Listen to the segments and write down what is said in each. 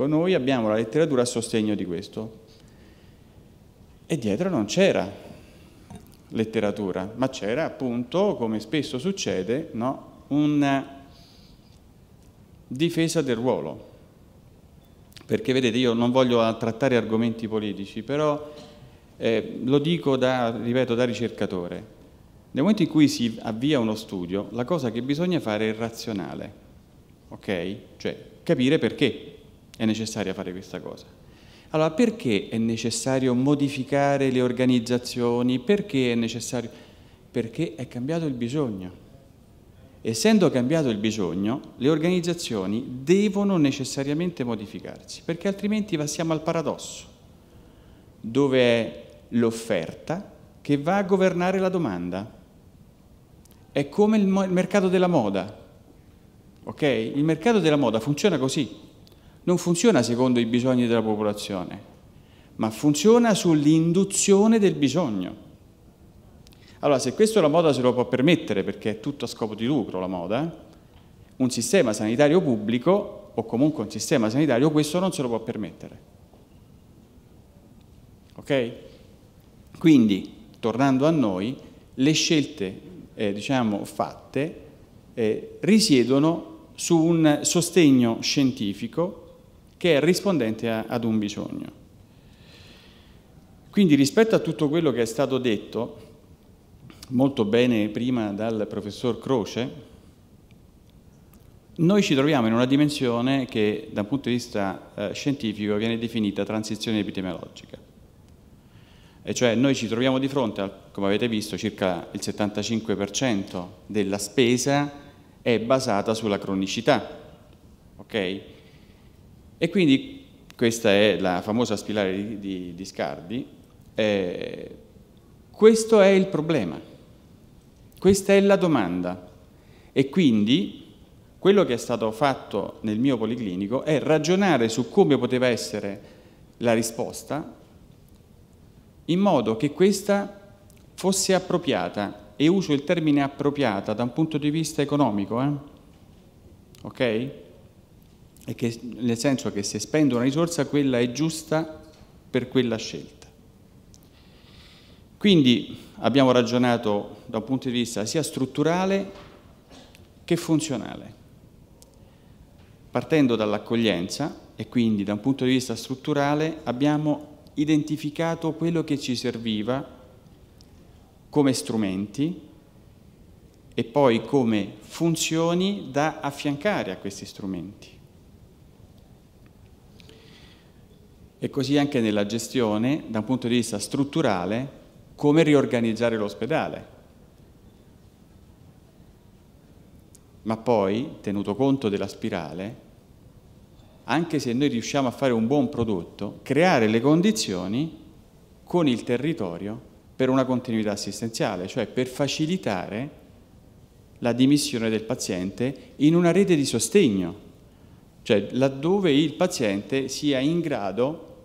Ecco, noi abbiamo la letteratura a sostegno di questo. E dietro non c'era letteratura, ma c'era appunto, come spesso succede, no, una difesa del ruolo. Perché vedete, io non voglio trattare argomenti politici, però eh, lo dico da, ripeto, da ricercatore. Nel momento in cui si avvia uno studio, la cosa che bisogna fare è razionale, ok? Cioè capire perché è necessaria fare questa cosa. Allora, perché è necessario modificare le organizzazioni? Perché è necessario? Perché è cambiato il bisogno. Essendo cambiato il bisogno, le organizzazioni devono necessariamente modificarsi, perché altrimenti passiamo al paradosso, dove è l'offerta che va a governare la domanda. È come il, mercato della moda. Ok? Il mercato della moda funziona così. Non funziona secondo i bisogni della popolazione, ma funziona sull'induzione del bisogno. Allora, se questo la moda se lo può permettere, perché è tutto a scopo di lucro la moda, un sistema sanitario pubblico, o comunque un sistema sanitario, questo non se lo può permettere. Ok? Quindi, tornando a noi, le scelte eh, diciamo, fatte eh, risiedono su un sostegno scientifico che è rispondente a, ad un bisogno. Quindi rispetto a tutto quello che è stato detto, molto bene prima dal professor Croce, noi ci troviamo in una dimensione che dal punto di vista eh, scientifico viene definita transizione epidemiologica. E cioè noi ci troviamo di fronte, a, come avete visto, circa il 75% della spesa è basata sulla cronicità. Okay? E quindi questa è la famosa spirale di, di, di Scardi. Eh, questo è il problema. Questa è la domanda e quindi quello che è stato fatto nel mio policlinico è ragionare su come poteva essere la risposta in modo che questa fosse appropriata e uso il termine appropriata da un punto di vista economico, eh? ok? E che, nel senso che se spendo una risorsa quella è giusta per quella scelta. Quindi abbiamo ragionato da un punto di vista sia strutturale che funzionale, partendo dall'accoglienza e quindi da un punto di vista strutturale abbiamo identificato quello che ci serviva come strumenti e poi come funzioni da affiancare a questi strumenti. E così anche nella gestione, da un punto di vista strutturale, come riorganizzare l'ospedale. Ma poi, tenuto conto della spirale, anche se noi riusciamo a fare un buon prodotto, creare le condizioni con il territorio per una continuità assistenziale, cioè per facilitare la dimissione del paziente in una rete di sostegno, cioè laddove il paziente sia in grado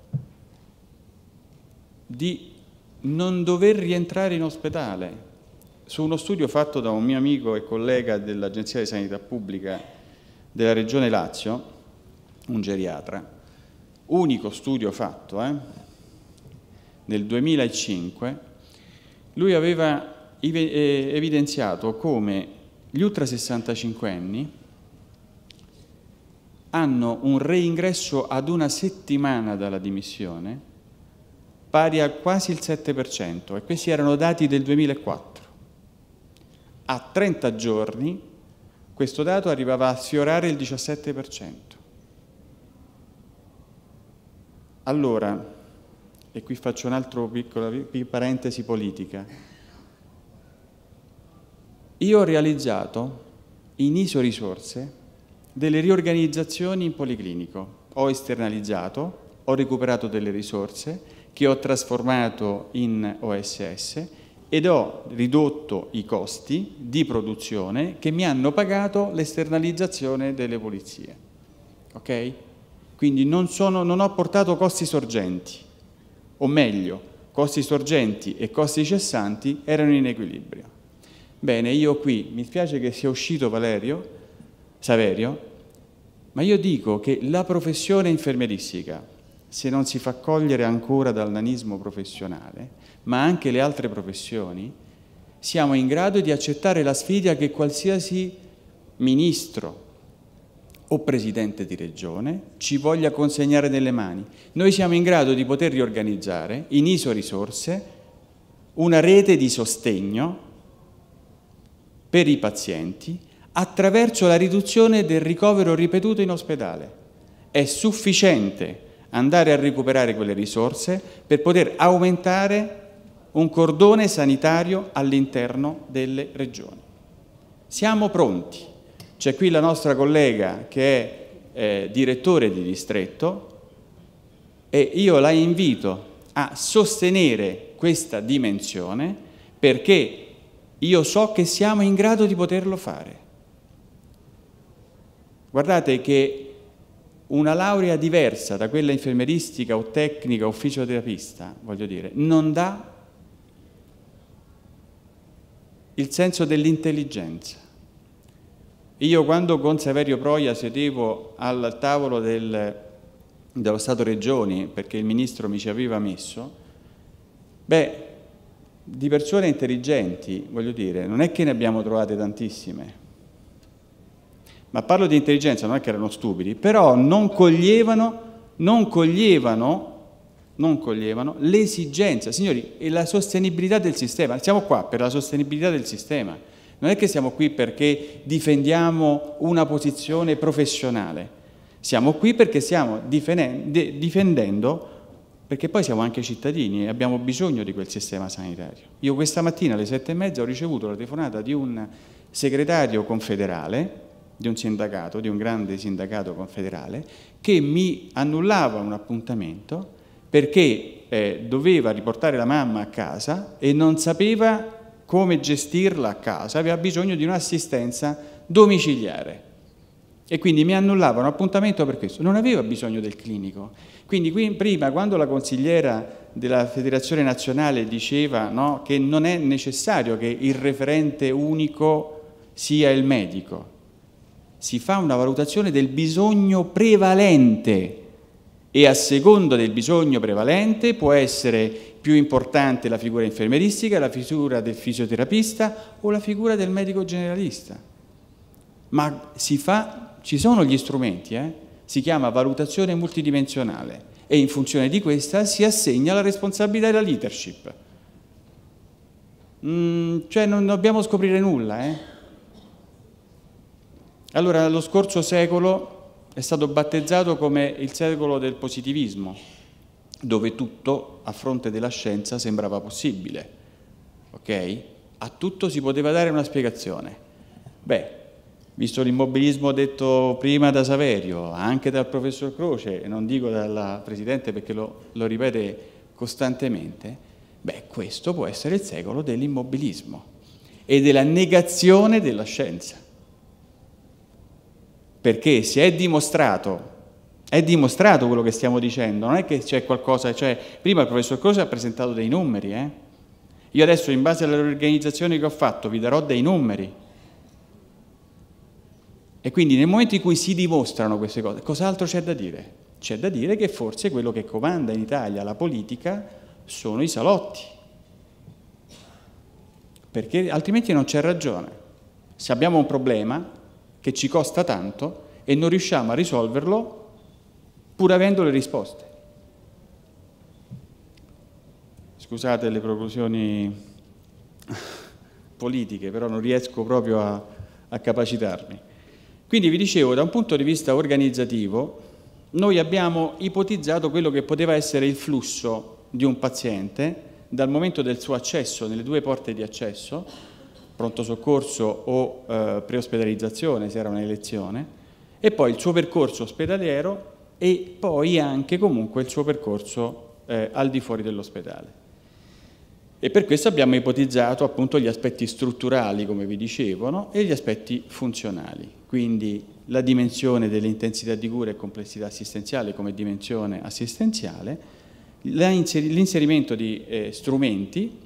di non dover rientrare in ospedale. Su uno studio fatto da un mio amico e collega dell'Agenzia di Sanità Pubblica della Regione Lazio, un geriatra, unico studio fatto eh, nel 2005, lui aveva eh, evidenziato come gli ultra 65 anni hanno un reingresso ad una settimana dalla dimissione pari a quasi il 7% e questi erano dati del 2004. A 30 giorni questo dato arrivava a sfiorare il 17%. Allora, e qui faccio un'altra piccola parentesi politica, io ho realizzato in ISO risorse delle riorganizzazioni in policlinico, ho esternalizzato, ho recuperato delle risorse che ho trasformato in OSS ed ho ridotto i costi di produzione che mi hanno pagato l'esternalizzazione delle pulizie. Ok? Quindi non, sono, non ho portato costi sorgenti, o meglio, costi sorgenti e costi cessanti erano in equilibrio. Bene, io qui, mi spiace che sia uscito Valerio, Saverio, Ma io dico che la professione infermieristica, se non si fa cogliere ancora dal nanismo professionale, ma anche le altre professioni, siamo in grado di accettare la sfida che qualsiasi ministro o presidente di regione ci voglia consegnare nelle mani. Noi siamo in grado di poter riorganizzare in ISO risorse una rete di sostegno per i pazienti attraverso la riduzione del ricovero ripetuto in ospedale. È sufficiente andare a recuperare quelle risorse per poter aumentare un cordone sanitario all'interno delle regioni. Siamo pronti. C'è qui la nostra collega che è eh, direttore di distretto e io la invito a sostenere questa dimensione perché io so che siamo in grado di poterlo fare. Guardate che una laurea diversa da quella infermeristica o tecnica o fisioterapista, voglio dire, non dà il senso dell'intelligenza. Io quando con Saverio Proia sedevo al tavolo del, dello Stato-Regioni, perché il Ministro mi ci aveva messo, beh, di persone intelligenti, voglio dire, non è che ne abbiamo trovate tantissime, ma parlo di intelligenza, non è che erano stupidi, però non coglievano, non coglievano, non coglievano l'esigenza, signori, e la sostenibilità del sistema. Siamo qua per la sostenibilità del sistema. Non è che siamo qui perché difendiamo una posizione professionale. Siamo qui perché stiamo difendendo, perché poi siamo anche cittadini e abbiamo bisogno di quel sistema sanitario. Io questa mattina alle sette e mezza ho ricevuto la telefonata di un segretario confederale di un sindacato, di un grande sindacato confederale, che mi annullava un appuntamento perché eh, doveva riportare la mamma a casa e non sapeva come gestirla a casa, aveva bisogno di un'assistenza domiciliare. E quindi mi annullava un appuntamento per questo, non aveva bisogno del clinico. Quindi qui, prima, quando la consigliera della Federazione Nazionale diceva no, che non è necessario che il referente unico sia il medico, si fa una valutazione del bisogno prevalente e a seconda del bisogno prevalente può essere più importante la figura infermeristica, la figura del fisioterapista o la figura del medico generalista. Ma si fa, ci sono gli strumenti, eh? si chiama valutazione multidimensionale e in funzione di questa si assegna la responsabilità della leadership. Mm, cioè non dobbiamo scoprire nulla, eh? Allora, lo scorso secolo è stato battezzato come il secolo del positivismo, dove tutto a fronte della scienza sembrava possibile. Ok? A tutto si poteva dare una spiegazione. Beh, visto l'immobilismo detto prima da Saverio, anche dal professor Croce, e non dico dalla Presidente perché lo, lo ripete costantemente, beh, questo può essere il secolo dell'immobilismo e della negazione della scienza perché si è dimostrato, è dimostrato quello che stiamo dicendo, non è che c'è qualcosa, cioè prima il professor Croce ha presentato dei numeri, eh? io adesso in base alle organizzazioni che ho fatto vi darò dei numeri. E quindi nel momento in cui si dimostrano queste cose, cos'altro c'è da dire? C'è da dire che forse quello che comanda in Italia la politica sono i salotti, perché altrimenti non c'è ragione. Se abbiamo un problema, che ci costa tanto e non riusciamo a risolverlo pur avendo le risposte. Scusate le preclusioni politiche, però non riesco proprio a, a capacitarmi. Quindi vi dicevo, da un punto di vista organizzativo, noi abbiamo ipotizzato quello che poteva essere il flusso di un paziente dal momento del suo accesso nelle due porte di accesso pronto soccorso o eh, preospedalizzazione se era un'elezione, e poi il suo percorso ospedaliero e poi anche comunque il suo percorso eh, al di fuori dell'ospedale. E per questo abbiamo ipotizzato appunto gli aspetti strutturali, come vi dicevo, no? e gli aspetti funzionali, quindi la dimensione dell'intensità di cura e complessità assistenziale come dimensione assistenziale, l'inserimento di eh, strumenti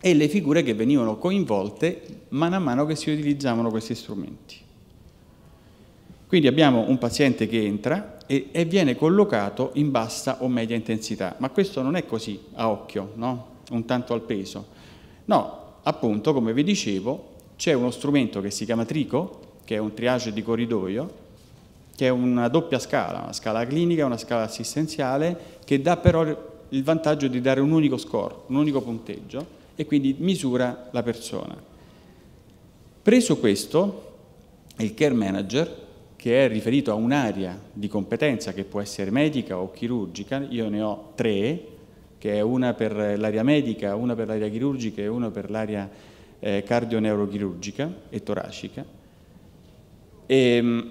e le figure che venivano coinvolte man mano che si utilizzavano questi strumenti. Quindi abbiamo un paziente che entra e, e, viene collocato in bassa o media intensità, ma questo non è così a occhio, no? un tanto al peso. No, appunto, come vi dicevo, c'è uno strumento che si chiama Trico, che è un triage di corridoio, che è una doppia scala, una scala clinica e una scala assistenziale, che dà però il vantaggio di dare un unico score, un unico punteggio, e quindi misura la persona. Preso questo, il care manager che è riferito a un'area di competenza che può essere medica o chirurgica, io ne ho tre, che è una per l'area medica, una per l'area chirurgica e una per l'area eh, cardioneurochirurgica e toracica. E, ehm,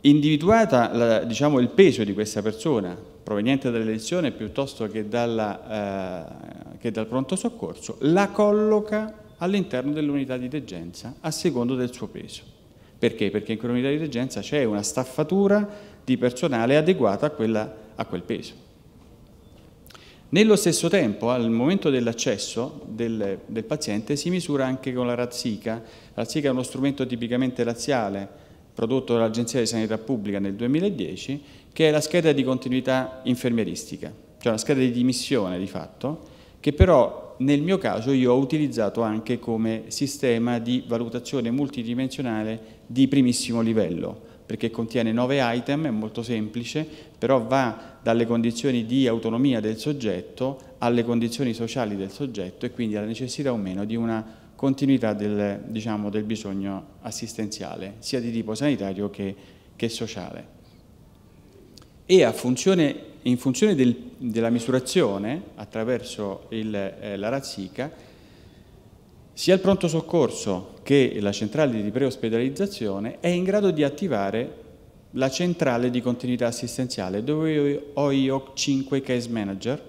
individuata la, diciamo, il peso di questa persona proveniente dalle lezioni piuttosto che, dalla, eh, che dal pronto soccorso, la colloca all'interno dell'unità di degenza a secondo del suo peso. Perché? Perché in quell'unità di degenza c'è una staffatura di personale adeguata a, quella, a quel peso. Nello stesso tempo, al momento dell'accesso del, del, paziente, si misura anche con la razzica. La razzica è uno strumento tipicamente laziale prodotto dall'Agenzia di Sanità Pubblica nel 2010, che è la scheda di continuità infermieristica, cioè una scheda di dimissione di fatto, che però nel mio caso io ho utilizzato anche come sistema di valutazione multidimensionale di primissimo livello, perché contiene nove item, è molto semplice, però va dalle condizioni di autonomia del soggetto alle condizioni sociali del soggetto e quindi alla necessità o meno di una continuità del, diciamo, del bisogno assistenziale, sia di tipo sanitario che, che sociale. E funzione, in funzione del, della misurazione, attraverso il, eh, la razzica, sia il pronto soccorso che la centrale di preospedalizzazione è in grado di attivare la centrale di continuità assistenziale dove ho io 5 case manager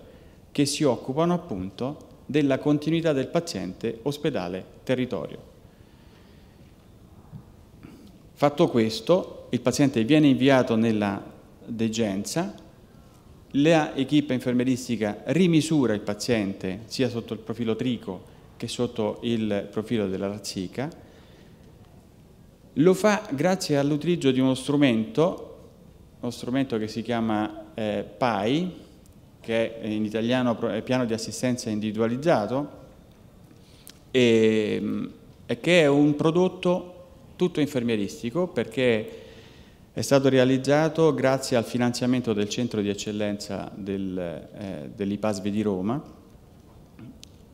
che si occupano appunto della continuità del paziente ospedale-territorio. Fatto questo, il paziente viene inviato nella degenza, la equipe infermeristica rimisura il paziente sia sotto il profilo trico che sotto il profilo della razzica, lo fa grazie all'utilizzo di uno strumento, uno strumento che si chiama eh, PAI, che in italiano è piano di assistenza individualizzato, e, e che è un prodotto tutto infermieristico perché è stato realizzato grazie al finanziamento del centro di eccellenza del, eh, dell'IPASV di Roma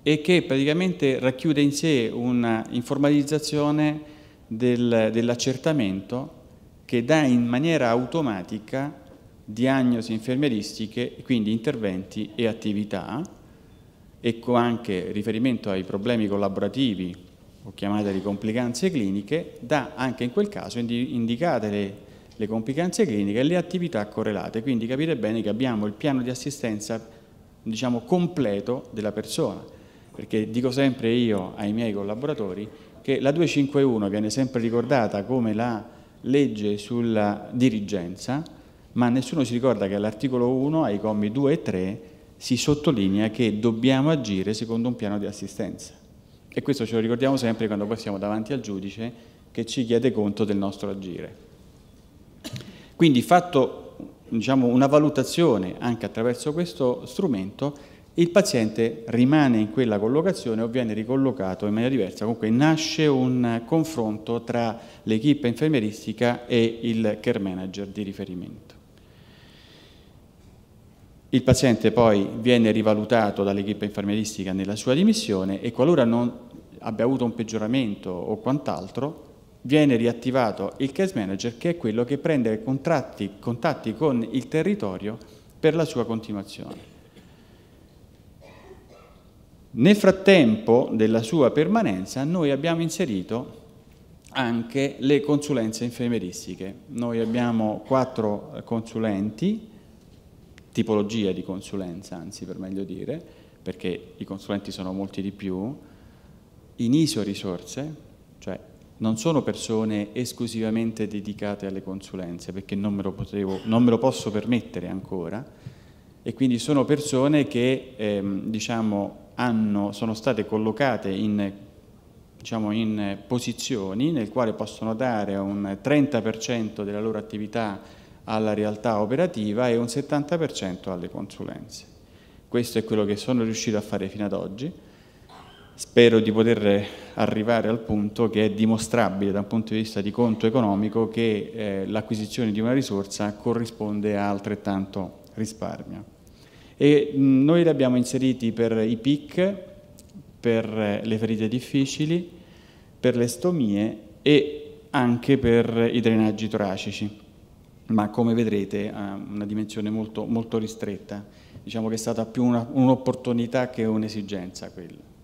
e che praticamente racchiude in sé un'informalizzazione del, dell'accertamento che dà in maniera automatica diagnosi infermieristiche, quindi interventi e attività, e anche riferimento ai problemi collaborativi o chiamate complicanze cliniche, dà anche in quel caso indicate le, le complicanze cliniche e le attività correlate. Quindi capite bene che abbiamo il piano di assistenza diciamo, completo della persona perché dico sempre io ai miei collaboratori che la 251 viene sempre ricordata come la legge sulla dirigenza, ma nessuno si ricorda che all'articolo 1, ai commi 2 e 3, si sottolinea che dobbiamo agire secondo un piano di assistenza. E questo ce lo ricordiamo sempre quando poi siamo davanti al giudice che ci chiede conto del nostro agire. Quindi fatto diciamo, una valutazione anche attraverso questo strumento, il paziente rimane in quella collocazione o viene ricollocato in maniera diversa, comunque nasce un confronto tra l'equipe infermieristica e il care manager di riferimento. Il paziente poi viene rivalutato dall'equipe infermieristica nella sua dimissione e qualora non abbia avuto un peggioramento o quant'altro, viene riattivato il case manager che è quello che prende contatti, contatti con il territorio per la sua continuazione. Nel frattempo della sua permanenza noi abbiamo inserito anche le consulenze infermieristiche. Noi abbiamo quattro consulenti, tipologia di consulenza anzi per meglio dire, perché i consulenti sono molti di più, in ISO risorse, cioè non sono persone esclusivamente dedicate alle consulenze, perché non me lo, potevo, non me lo posso permettere ancora, e quindi sono persone che ehm, diciamo, hanno, sono state collocate in diciamo, in posizioni nel quale possono dare un 30% della loro attività alla realtà operativa e un 70% alle consulenze. Questo è quello che sono riuscito a fare fino ad oggi. Spero di poter arrivare al punto che è dimostrabile da un punto di vista di conto economico che eh, l'acquisizione di una risorsa corrisponde a altrettanto risparmio. E noi li abbiamo inseriti per i PIC, per le ferite difficili, per le stomie e anche per i drenaggi toracici, ma come vedrete ha una dimensione molto, molto ristretta. Diciamo che è stata più un'opportunità che un'esigenza quella.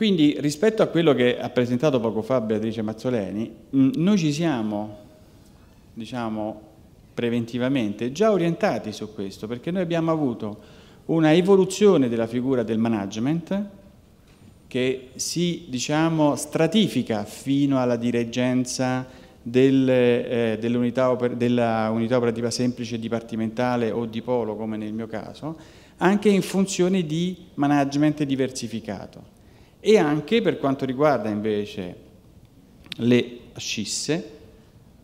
Quindi rispetto a quello che ha presentato poco fa Beatrice Mazzoleni, noi ci siamo, diciamo, preventivamente già orientati su questo, perché noi abbiamo avuto una evoluzione della figura del management che si, diciamo, stratifica fino alla dirigenza del, eh, dell'unità, oper operativa semplice dipartimentale o di polo, come nel mio caso, anche in funzione di management diversificato e anche per quanto riguarda invece le scisse,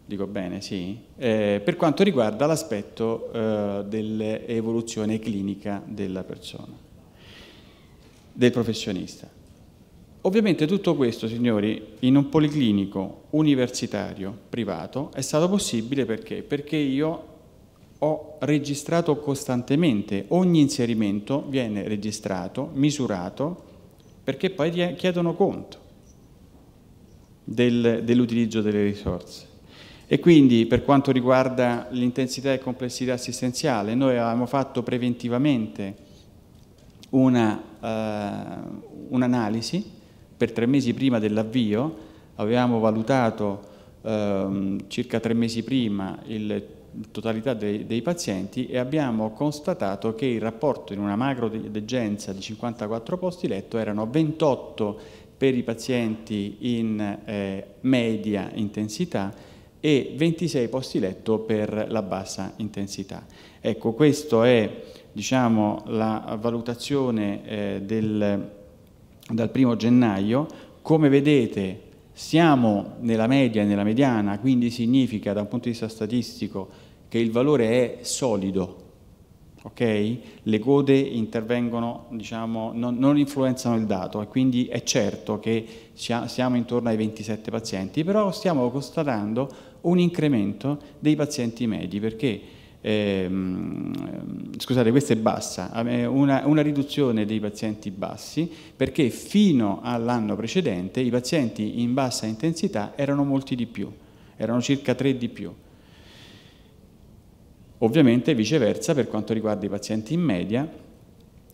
dico bene, sì, eh, per quanto riguarda l'aspetto eh, dell'evoluzione clinica della persona, del professionista. Ovviamente tutto questo, signori, in un policlinico universitario privato è stato possibile perché? Perché io ho registrato costantemente, ogni inserimento viene registrato, misurato, perché poi chiedono conto del, dell'utilizzo delle risorse. E quindi per quanto riguarda l'intensità e complessità assistenziale, noi avevamo fatto preventivamente una, uh, un'analisi per tre mesi prima dell'avvio, avevamo valutato uh, circa tre mesi prima il totalità dei, dei, pazienti e abbiamo constatato che il rapporto in una macro degenza di 54 posti letto erano 28 per i pazienti in eh, media intensità e 26 posti letto per la bassa intensità. Ecco, questa è diciamo, la valutazione eh, del, dal primo gennaio. Come vedete siamo nella media e nella mediana, quindi significa da un punto di vista statistico che il valore è solido, ok? Le code intervengono, diciamo, non, non, influenzano il dato e quindi è certo che siamo intorno ai 27 pazienti, però stiamo constatando un incremento dei pazienti medi perché ehm, scusate, questa è bassa, una, una, riduzione dei pazienti bassi perché fino all'anno precedente i pazienti in bassa intensità erano molti di più, erano circa 3 di più. Ovviamente viceversa per quanto riguarda i pazienti in media,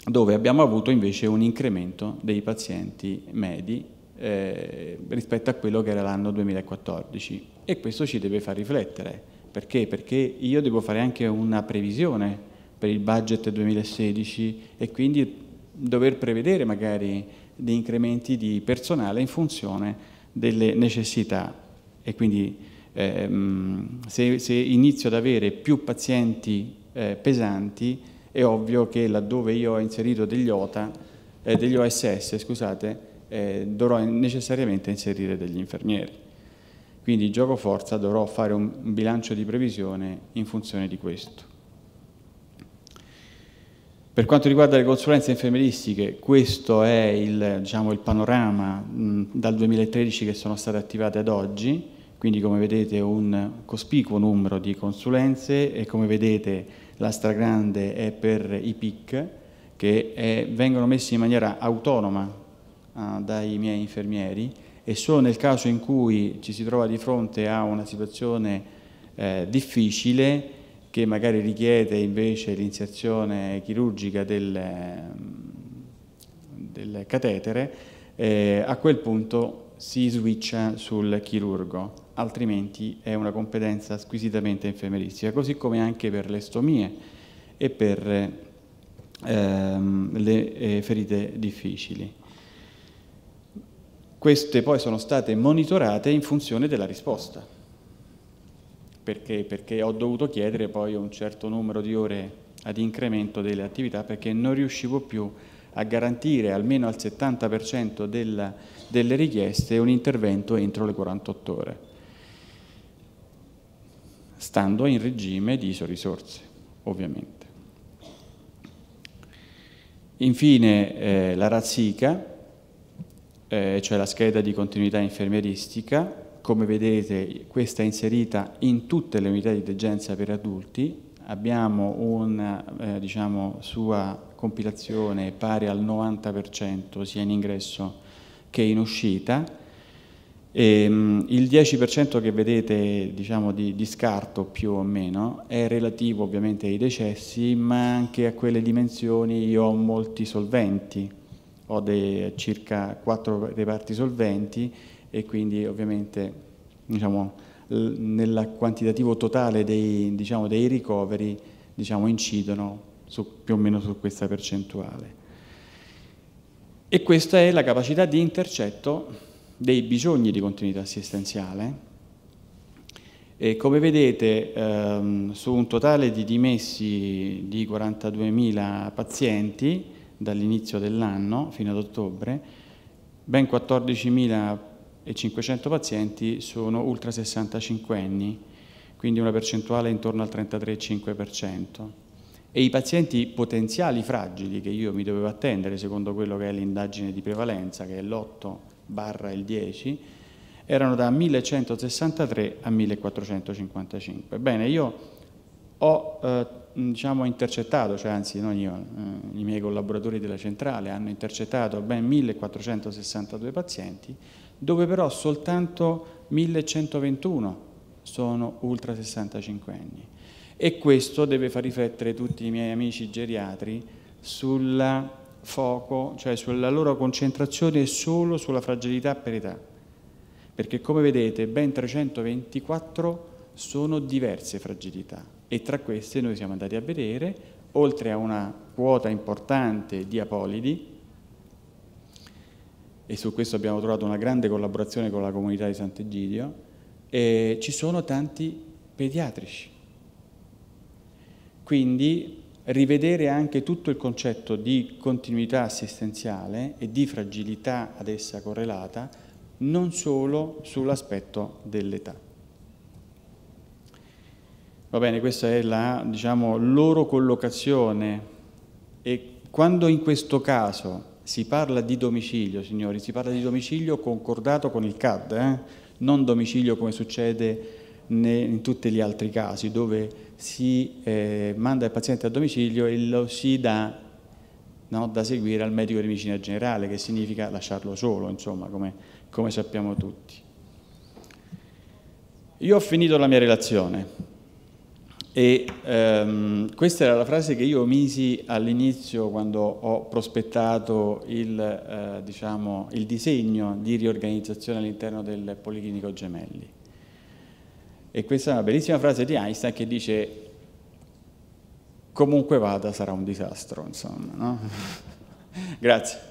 dove abbiamo avuto invece un incremento dei pazienti medi eh, rispetto a quello che era l'anno 2014 e questo ci deve far riflettere. Perché? Perché io devo fare anche una previsione per il budget 2016 e quindi dover prevedere magari dei incrementi di personale in funzione delle necessità e quindi eh, se, se, inizio ad avere più pazienti eh, pesanti, è ovvio che laddove io ho inserito degli OTA, eh, degli OSS, scusate, eh, dovrò necessariamente inserire degli infermieri. Quindi gioco forza dovrò fare un, un bilancio di previsione in funzione di questo. Per quanto riguarda le consulenze infermieristiche, questo è il, diciamo, il panorama mh, dal 2013 che sono state attivate ad oggi quindi come vedete un cospicuo numero di consulenze e come vedete la stragrande è per i PIC che è, vengono messi in maniera autonoma uh, dai miei infermieri e solo nel caso in cui ci si trova di fronte a una situazione eh, difficile che magari richiede invece l'inserzione chirurgica del, del catetere, eh, a quel punto si switcha sul chirurgo altrimenti è una competenza squisitamente infermieristica, così come anche per le stomie e per ehm, le eh, ferite difficili. Queste poi sono state monitorate in funzione della risposta, perché? perché ho dovuto chiedere poi un certo numero di ore ad incremento delle attività perché non riuscivo più a garantire almeno al 70% della, delle richieste un intervento entro le 48 ore, stando in regime di isorisorse, ovviamente. Infine eh, la razzica, eh, cioè la scheda di continuità infermieristica, come vedete questa è inserita in tutte le unità di degenza per adulti, abbiamo una eh, diciamo, sua compilazione pari al 90% sia in ingresso che in uscita, e, um, il 10% che vedete diciamo, di, di, scarto più o meno è relativo ovviamente ai decessi, ma anche a quelle dimensioni io ho molti solventi, ho dei, circa 4 reparti solventi e quindi ovviamente diciamo, nel quantitativo totale dei, diciamo, dei ricoveri diciamo, incidono su, più o meno su questa percentuale. E questa è la capacità di intercetto dei bisogni di continuità assistenziale. E come vedete, ehm, su un totale di dimessi di 42.000 pazienti dall'inizio dell'anno fino ad ottobre, ben 14.500 pazienti sono ultra 65 anni, quindi una percentuale intorno al 33,5%. E i pazienti potenziali fragili che io mi dovevo attendere, secondo quello che è l'indagine di prevalenza, che è l'8 barra il 10 erano da 1163 a 1455. Bene, io ho eh, diciamo, intercettato, cioè anzi non io, eh, i miei collaboratori della centrale hanno intercettato ben 1462 pazienti, dove però soltanto 1121 sono ultra 65 anni. E questo deve far riflettere tutti i miei amici geriatri sulla foco, cioè sulla loro concentrazione solo sulla fragilità per età, perché come vedete ben 324 sono diverse fragilità e tra queste noi siamo andati a vedere, oltre a una quota importante di apolidi, e su questo abbiamo trovato una grande collaborazione con la comunità di Sant'Egidio, eh, ci sono tanti pediatrici. Quindi rivedere anche tutto il concetto di continuità assistenziale e di fragilità ad essa correlata, non solo sull'aspetto dell'età. Va bene, questa è la diciamo, loro collocazione e quando in questo caso si parla di domicilio, signori, si parla di domicilio concordato con il CAD, eh? non domicilio come succede in tutti gli altri casi dove si eh, manda il paziente a domicilio e lo si dà no, da seguire al medico di medicina generale, che significa lasciarlo solo, insomma, come, come sappiamo tutti. Io ho finito la mia relazione e ehm, questa era la frase che io misi all'inizio quando ho prospettato il, eh, diciamo, il disegno di riorganizzazione all'interno del Policlinico Gemelli. E questa è una bellissima frase di Einstein che dice comunque vada sarà un disastro, insomma. No? Grazie.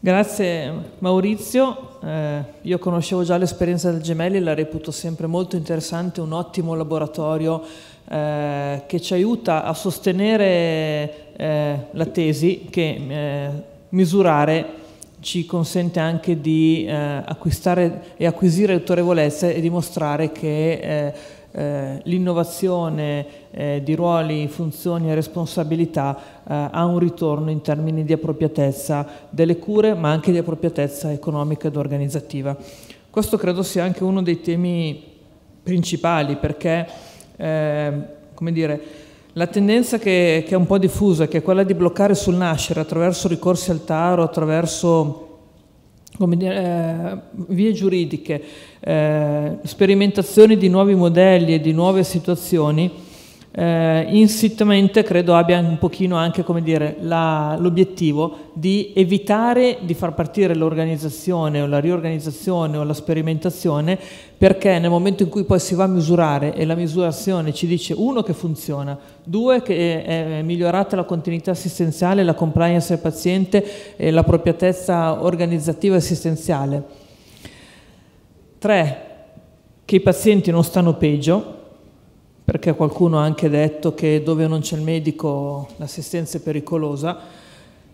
Grazie Maurizio, eh, io conoscevo già l'esperienza del Gemelli, la reputo sempre molto interessante, un ottimo laboratorio eh, che ci aiuta a sostenere eh, la tesi che eh, misurare ci consente anche di eh, acquistare e acquisire autorevolezza e dimostrare che eh, eh, l'innovazione di ruoli, funzioni e responsabilità ha un ritorno in termini di appropriatezza delle cure, ma anche di appropriatezza economica ed organizzativa. Questo credo sia anche uno dei temi principali perché, eh, come dire, la tendenza che, che, è un po' diffusa, che è quella di bloccare sul nascere attraverso ricorsi al taro, attraverso dire, eh, vie giuridiche, eh, sperimentazioni di nuovi modelli e di nuove situazioni, eh, insitamente credo abbia un pochino anche l'obiettivo di evitare di far partire l'organizzazione o la riorganizzazione o la sperimentazione perché nel momento in cui poi si va a misurare e la misurazione ci dice uno che funziona, due che è migliorata la continuità assistenziale, la compliance del paziente e l'appropriatezza organizzativa e assistenziale, tre che i pazienti non stanno peggio, perché qualcuno ha anche detto che dove non c'è il medico l'assistenza è pericolosa.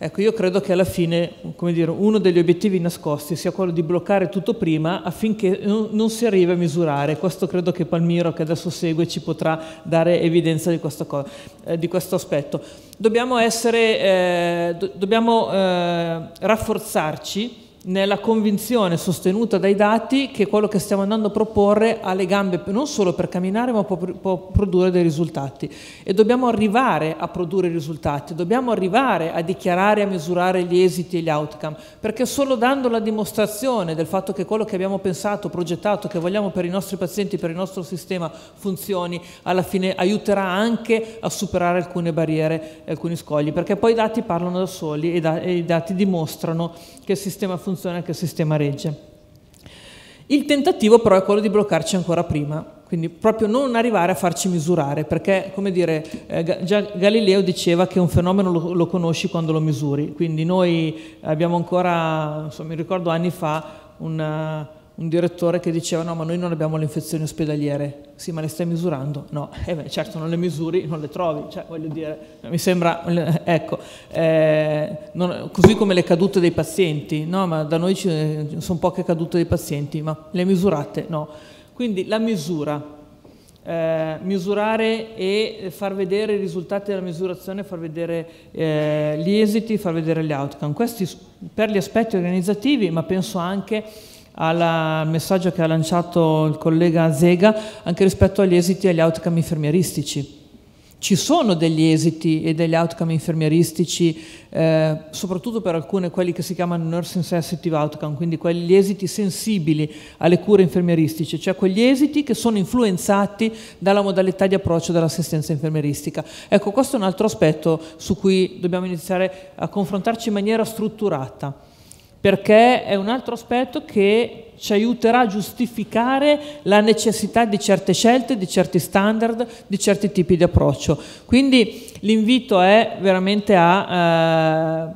Ecco, io credo che alla fine, dire, uno degli obiettivi nascosti sia quello di bloccare tutto prima affinché non si arrivi a misurare. Questo credo che Palmiro, che adesso segue, ci potrà dare evidenza di questo, eh, di questo aspetto. Dobbiamo, essere, eh, do dobbiamo eh, rafforzarci nella convinzione sostenuta dai dati che quello che stiamo andando a proporre ha le gambe non solo per camminare ma può, può, produrre dei risultati. E dobbiamo arrivare a produrre risultati, dobbiamo arrivare a dichiarare a misurare gli esiti e gli outcome perché solo dando la dimostrazione del fatto che quello che abbiamo pensato, progettato, che vogliamo per i nostri pazienti, per il nostro sistema funzioni alla fine aiuterà anche a superare alcune barriere alcuni scogli perché poi i dati parlano da soli e, da, e i dati dimostrano che il sistema funziona funziona che il sistema regge. Il tentativo però è quello di bloccarci ancora prima, quindi proprio non arrivare a farci misurare, perché come dire, eh, già Galileo diceva che un fenomeno lo, lo, conosci quando lo misuri, quindi noi abbiamo ancora, insomma, mi ricordo anni fa, una, un direttore che diceva no ma noi non abbiamo le infezioni ospedaliere, sì ma le stai misurando? No, eh beh, certo non le misuri, non le trovi, cioè voglio dire, mi sembra, ecco, eh, non, così come le cadute dei pazienti, no ma da noi ci sono poche cadute dei pazienti, ma le misurate? No. Quindi la misura, eh, misurare e far vedere i risultati della misurazione, far vedere eh, gli esiti, far vedere gli outcome. Questi per gli aspetti organizzativi, ma penso anche al messaggio che ha lanciato il collega Zega anche rispetto agli esiti e agli outcome infermieristici. Ci sono degli esiti e degli outcome infermieristici, eh, soprattutto per alcune, quelli che si chiamano nursing sensitive outcome, quindi quegli esiti sensibili alle cure infermieristiche, cioè quegli esiti che sono influenzati dalla modalità di approccio dell'assistenza infermieristica. Ecco, questo è un altro aspetto su cui dobbiamo iniziare a confrontarci in maniera strutturata perché è un altro aspetto che ci aiuterà a giustificare la necessità di certe scelte, di certi standard, di certi tipi di approccio. Quindi l'invito è veramente a eh,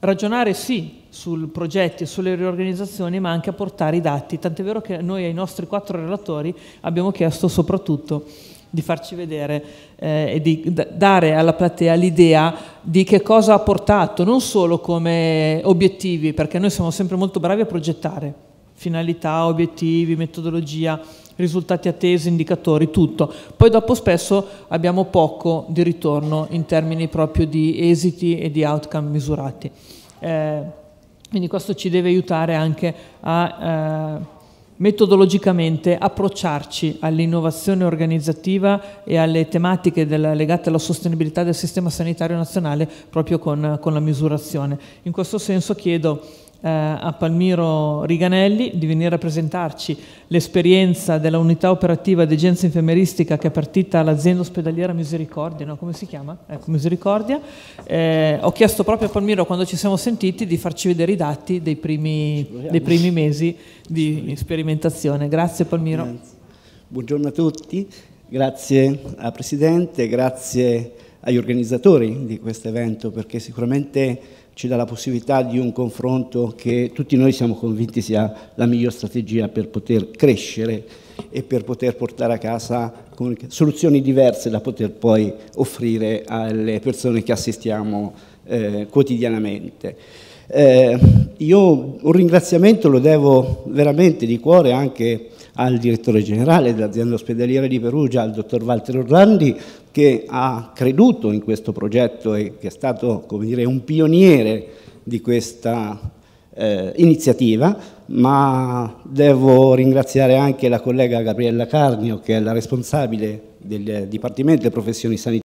ragionare sì sui progetti, sulle riorganizzazioni, ma anche a portare i dati. Tant'è vero che noi ai nostri quattro relatori abbiamo chiesto soprattutto di farci vedere eh, e di dare alla platea l'idea di che cosa ha portato, non solo come obiettivi, perché noi siamo sempre molto bravi a progettare finalità, obiettivi, metodologia, risultati attesi, indicatori, tutto. Poi dopo spesso abbiamo poco di ritorno in termini proprio di esiti e di outcome misurati. Eh, quindi questo ci deve aiutare anche a eh, metodologicamente approcciarci all'innovazione organizzativa e alle tematiche della, legate alla sostenibilità del sistema sanitario nazionale proprio con, con la misurazione. In questo senso chiedo eh, a Palmiro Riganelli di venire a presentarci l'esperienza della unità operativa di agenza infermieristica che è partita all'azienda ospedaliera Misericordia, no? come si chiama? Ecco, Misericordia. Eh, ho chiesto proprio a Palmiro quando ci siamo sentiti di farci vedere i dati dei primi, dei primi mesi di sperimentazione. Grazie Palmiro. Grazie. Buongiorno a tutti, grazie al Presidente, grazie agli organizzatori di questo evento perché sicuramente ci dà la possibilità di un confronto che tutti noi siamo convinti sia la miglior strategia per poter crescere e per poter portare a casa soluzioni diverse da poter poi offrire alle persone che assistiamo eh, quotidianamente. Eh, io un ringraziamento lo devo veramente di cuore anche al direttore generale dell'azienda ospedaliera di Perugia, al dottor Walter Orlandi, che ha creduto in questo progetto e che è stato come dire, un pioniere di questa eh, iniziativa, ma devo ringraziare anche la collega Gabriella Carnio, che è la responsabile del Dipartimento delle Professioni Sanitarie